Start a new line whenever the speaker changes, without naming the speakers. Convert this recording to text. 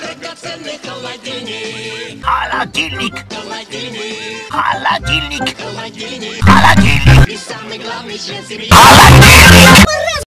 драгоценный холодильник.
Холодильник!
Холодильник,
Холодильник!
холодильник.
Холодильник!
И самый главный член семьи.
Холодильник!